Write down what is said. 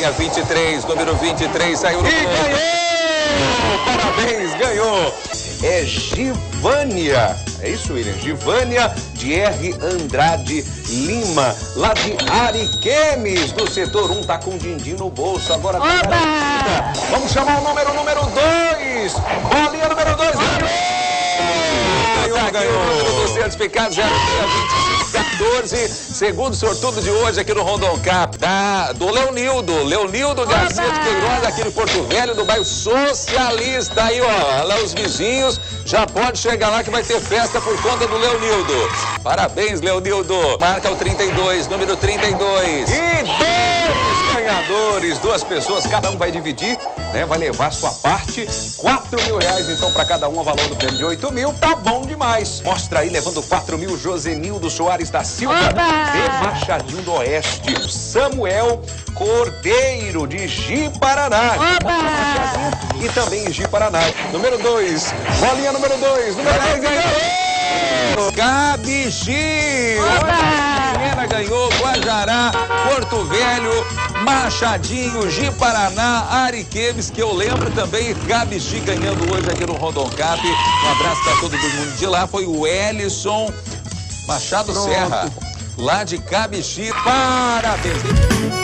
Ganha 23, número 23, saiu no E ganhou! Parabéns, ganhou! É Givânia, é isso, William? Givânia de R. Andrade Lima, lá de Ariquemes, do setor 1, tá com din-din no bolso, agora tá. Vamos chamar o número, número 2, bolinha número 2, tá ganhou! Ganhou, ganhou! Dos certificados, 0,25. 14. Segundo sortudo de hoje aqui no Rondon Cap. Tá? Do Leonildo, Leonildo Oba! Garcia de Queiroz, aqui no Porto Velho, do bairro Socialista. Aí, ó, lá os vizinhos, já pode chegar lá que vai ter festa por conta do Leonildo. Parabéns, Leonildo. Marca o 32, número 32. E dois! Ganhadores, duas pessoas, cada um vai dividir, né? Vai levar sua parte, 4 mil reais então para cada um, o valor do prêmio de 8 mil, tá bom demais. Mostra aí, levando 4 mil, Josenildo Soares da Silva, de Machadinho do Oeste, Samuel Cordeiro, de Ji-Paraná. E também Ji-Paraná. Número 2, bolinha número 2, número 2 ganhou! Guajará, Porto Velho, Machadinho, Ji-Paraná, Ariquemes, que eu lembro também, Cabixi ganhando hoje aqui no Rondon Cap. Um abraço para todo mundo de lá. Foi o Ellison Machado Serra, lá de Cabixi. Parabéns!